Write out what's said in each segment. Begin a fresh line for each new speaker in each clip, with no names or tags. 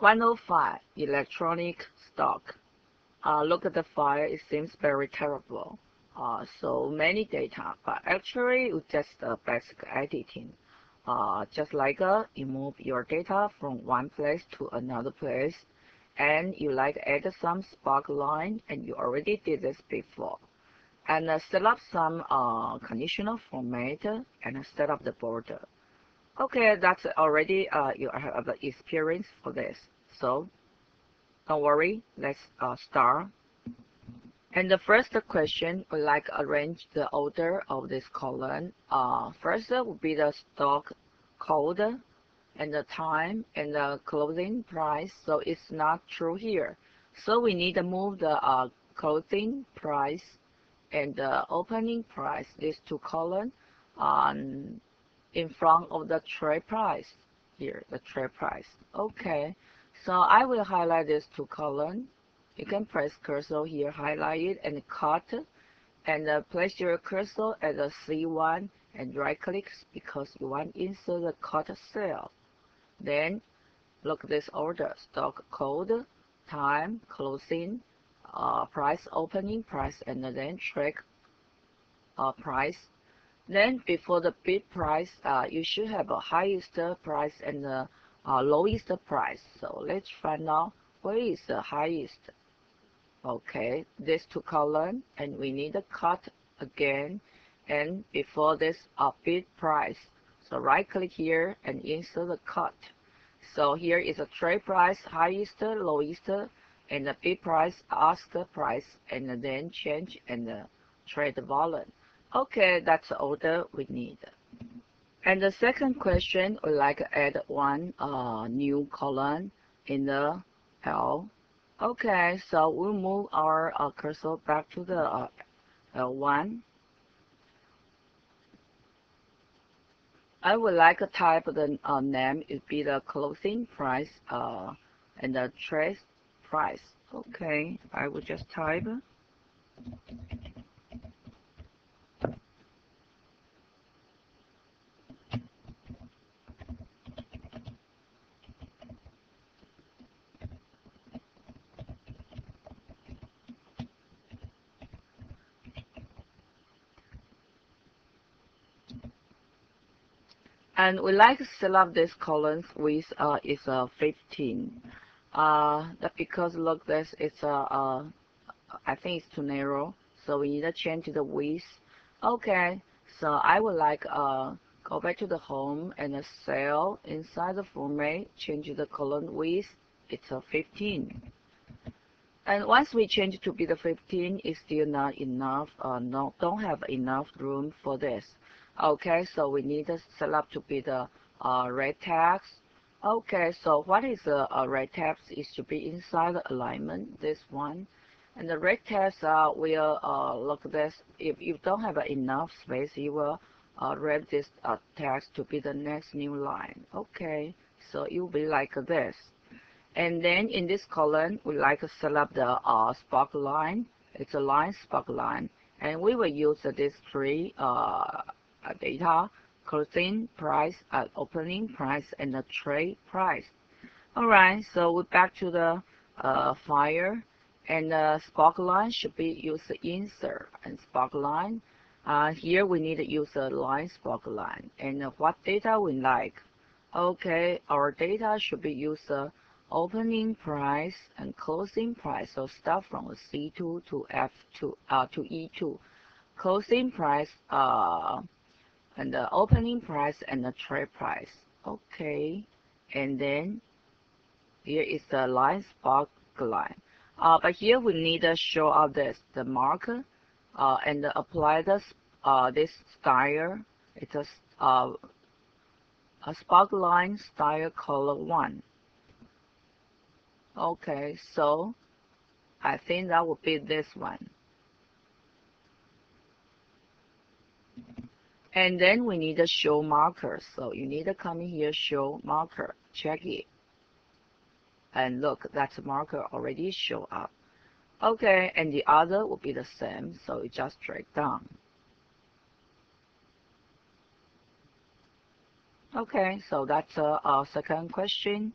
105 electronic stock. Uh, look at the file, it seems very terrible. Uh, so many data, but actually it's just a basic editing. Uh, just like uh, you move your data from one place to another place, and you like add some spark line, and you already did this before. And uh, set up some uh, conditional format and set up the border. Okay, that's already uh, you have the experience for this. So don't worry, let's uh, start. And the first question, we like arrange the order of this column. Uh, first will be the stock code and the time and the closing price. So it's not true here. So we need to move the uh, closing price and the opening price, these two columns, on in front of the trade price here, the trade price. Okay, so I will highlight these two columns. You can press cursor here, highlight it, and cut, and uh, place your cursor at the C1 and right click because you want to insert the cut cell. Then look this order, stock code, time, closing, uh, price, opening price, and then track uh, price then before the bid price, uh, you should have a highest price and the uh, lowest price. So let's find out where is the highest. Okay, this two column, and we need a cut again. And before this, uh, bid price. So right click here and insert the cut. So here is a trade price, highest, lowest, and the bid price, ask price, and then change and the trade volume. Okay, that's all we need. And the second question, we like to add one uh, new column in the L. Okay, so we'll move our uh, cursor back to the uh, L1. I would like to type the uh, name, it be the closing price uh, and the trace price. Okay, I will just type. And we like to select this columns with uh, is a uh, 15 uh, that because look this it's a uh, I think it's too narrow so we need to change the width. Okay so I would like uh go back to the home and the cell inside the format change the column width it's a 15 and once we change to be the 15 it's still not enough uh, no don't have enough room for this Okay, so we need to set up to be the uh, wrap text. Okay, so what is the uh, wrap text is to be inside the alignment, this one. And the wrap text uh, will uh, look this, if you don't have enough space, you will uh, wrap this uh, text to be the next new line. Okay, so it will be like this. And then in this column, we like to set up the uh, spark line. It's a line spark line. And we will use uh, three uh, data, closing price, uh, opening price, and the trade price. Alright, so we're back to the uh, fire, and the spark line should be used insert and spark line. Uh, here we need to use a line spark line. And uh, what data we like? Okay, our data should be used uh, opening price and closing price. So start from C2 to F2 uh, to E2. Closing price uh, and the opening price and the trade price. Okay, and then here is the line spark line. Uh, but here we need to show up this the marker uh, and apply this uh, this style. It's a uh, a spark line style color one. Okay, so I think that would be this one. And then we need a show marker. So you need to come in here, show marker, check it. And look, that marker already show up. Okay, and the other will be the same, so you just drag down. Okay, so that's uh, our second question.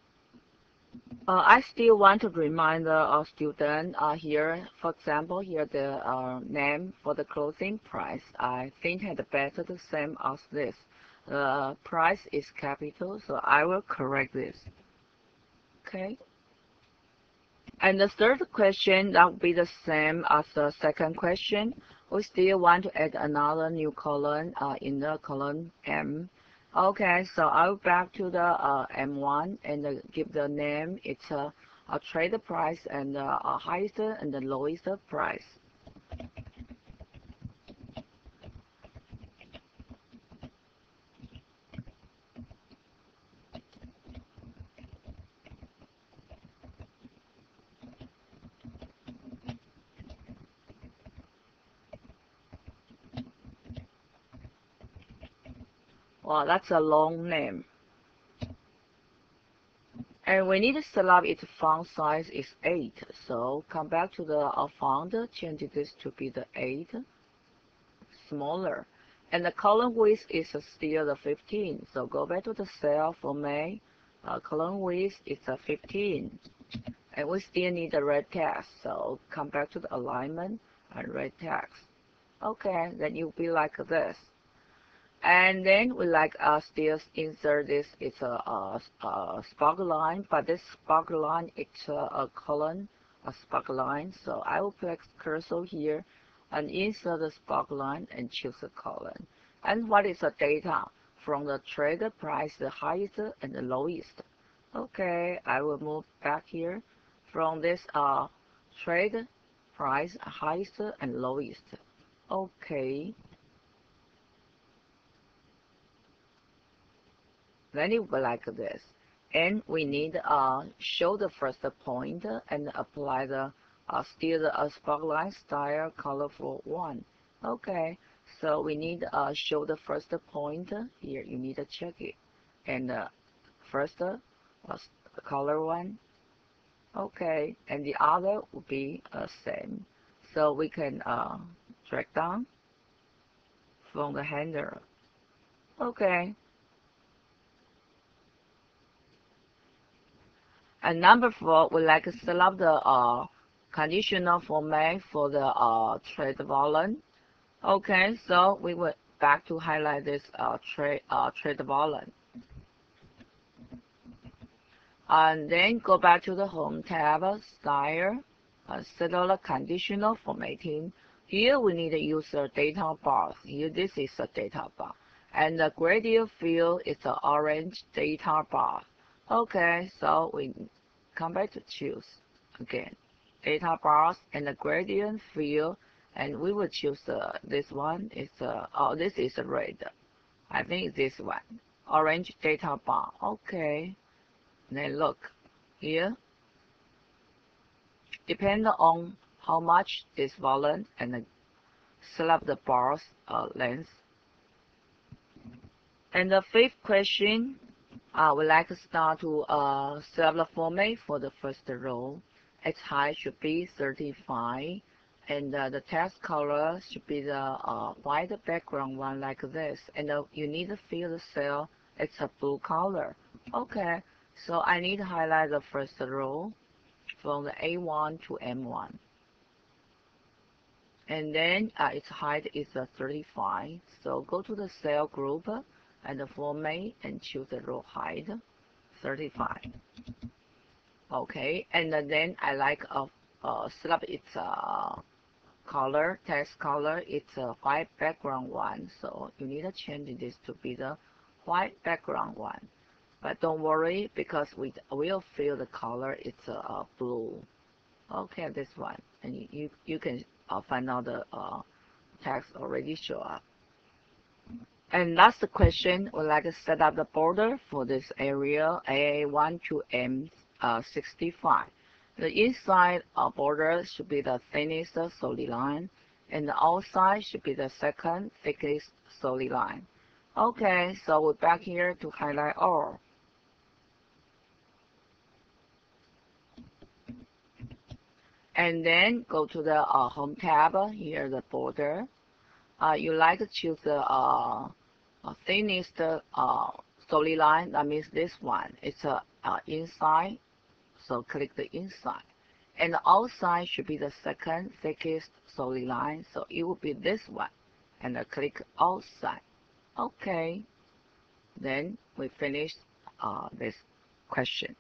Uh, I still want to remind the uh, student uh, here, for example, here the uh, name for the closing price. I think had better the same as this. The price is capital, so I will correct this. Okay. And the third question, that will be the same as the second question. We still want to add another new column uh, in the column M. Okay, so I'll back to the uh, M1 and uh, give the name. It's a, a trade price and uh, a highest and the lowest price. Wow, that's a long name. And we need to select its font size is 8. So come back to the font, change this to be the 8, smaller. And the column width is still the 15. So go back to the cell for May. Uh, column width is a 15. And we still need the wrap text. So come back to the alignment and wrap text. Okay, then you'll be like this and then we like uh, still insert this it's a, a, a spark line but this spark line it's a, a column a spark line. So I will place cursor here and insert the spark line and choose a column. And what is the data? From the trade price the highest and the lowest. Okay I will move back here. From this uh trade price highest and lowest. Okay then it will like this. And we need uh, show the first point and apply the uh, still the uh, sparkline style colorful one. Okay, so we need uh, show the first point here. You need to check it. And uh, first uh, color one. Okay, and the other will be uh, same. So we can uh, drag down from the handle. Okay, And number four, we like to select the uh, conditional format for the uh, trade volume. Okay, so we will back to highlight this uh, trade uh, trade volume. And then go back to the Home tab, Style, uh, the conditional formatting. Here we need to use the data bar. Here this is a data bar. And the gradient fill is the orange data bar. Okay, so we come back to choose again. Data bars and the gradient fill and we will choose uh, this one is uh, oh this is a red. I think this one. Orange data bar. Okay. Then look here. Depend on how much is volume and select the bars uh, length. And the fifth question I would like to start to uh, set the format for the first row. Its height should be 35 and uh, the text color should be the uh, white background one like this. And uh, you need to fill the cell it's a blue color. Okay so I need to highlight the first row from the A1 to M1 and then uh, its height is uh, 35 so go to the cell group and the format and choose the row height 35 okay and then I like a uh, select its a color text color it's a white background one. So you need to change this to be the white background one. But don't worry because we will fill the color it's a uh, blue. Okay this one. And you you, you can uh, find out the uh, text already show up and last question, we'd like to set up the border for this area AA1 to M65. The inside border should be the thinnest solid line, and the outside should be the second thickest solid line. Okay, so we're back here to highlight all. And then go to the uh, Home tab, here the border. Uh, you like to choose the uh, uh, thinnest uh, solid line, that means this one. It's a uh, inside So click the inside. And the outside should be the second thickest solid line. So it will be this one. And I click outside. Okay. Then we finish uh, this question.